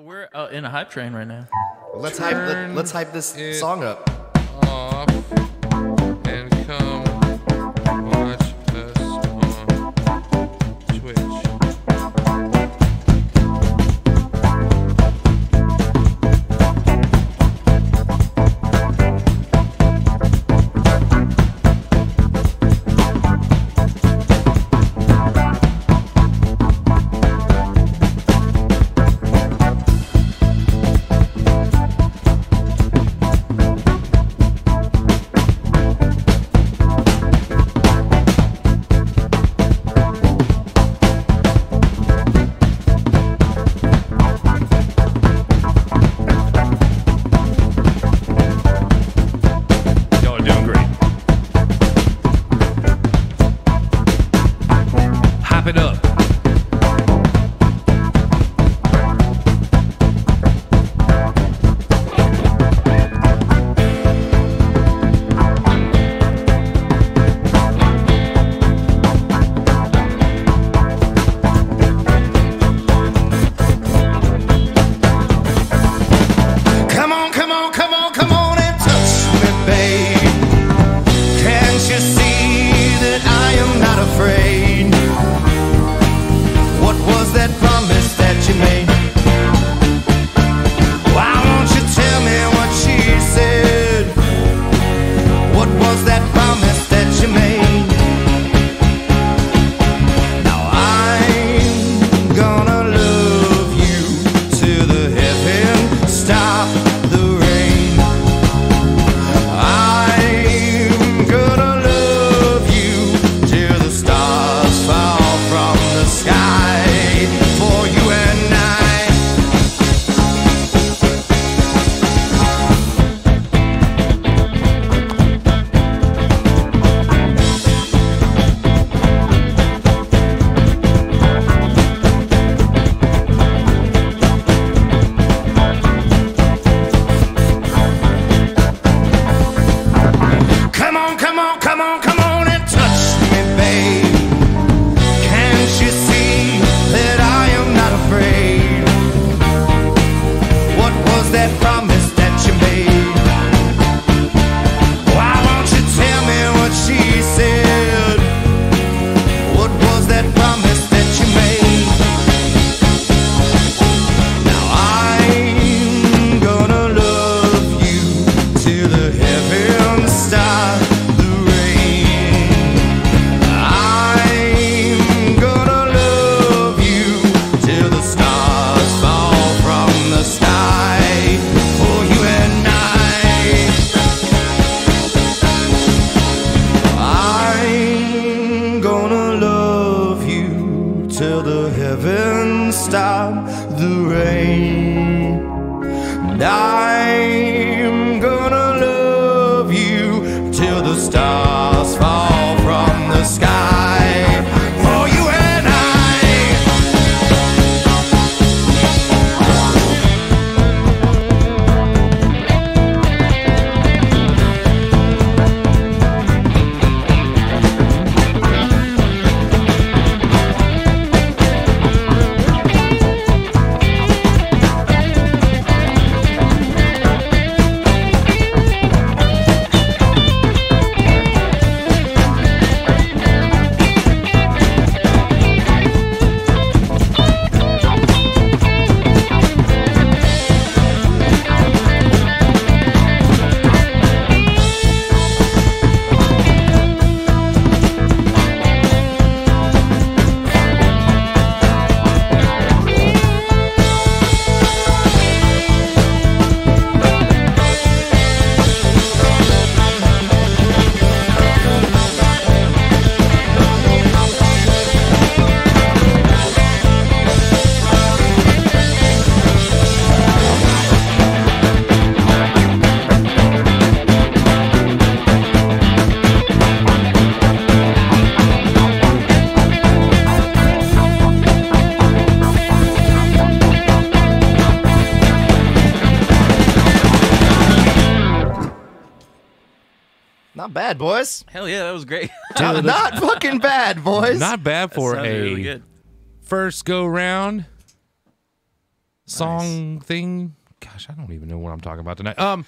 we're uh, in a hype train right now. Let's Turn hype. Let, us hype this song up. On. come on. till the heavens stop the rain. And I'm gonna love you till the stars. Not bad, boys. Hell yeah, that was great. not, not fucking bad, boys. Not bad for a really first go round song nice. thing. Gosh, I don't even know what I'm talking about tonight. Um.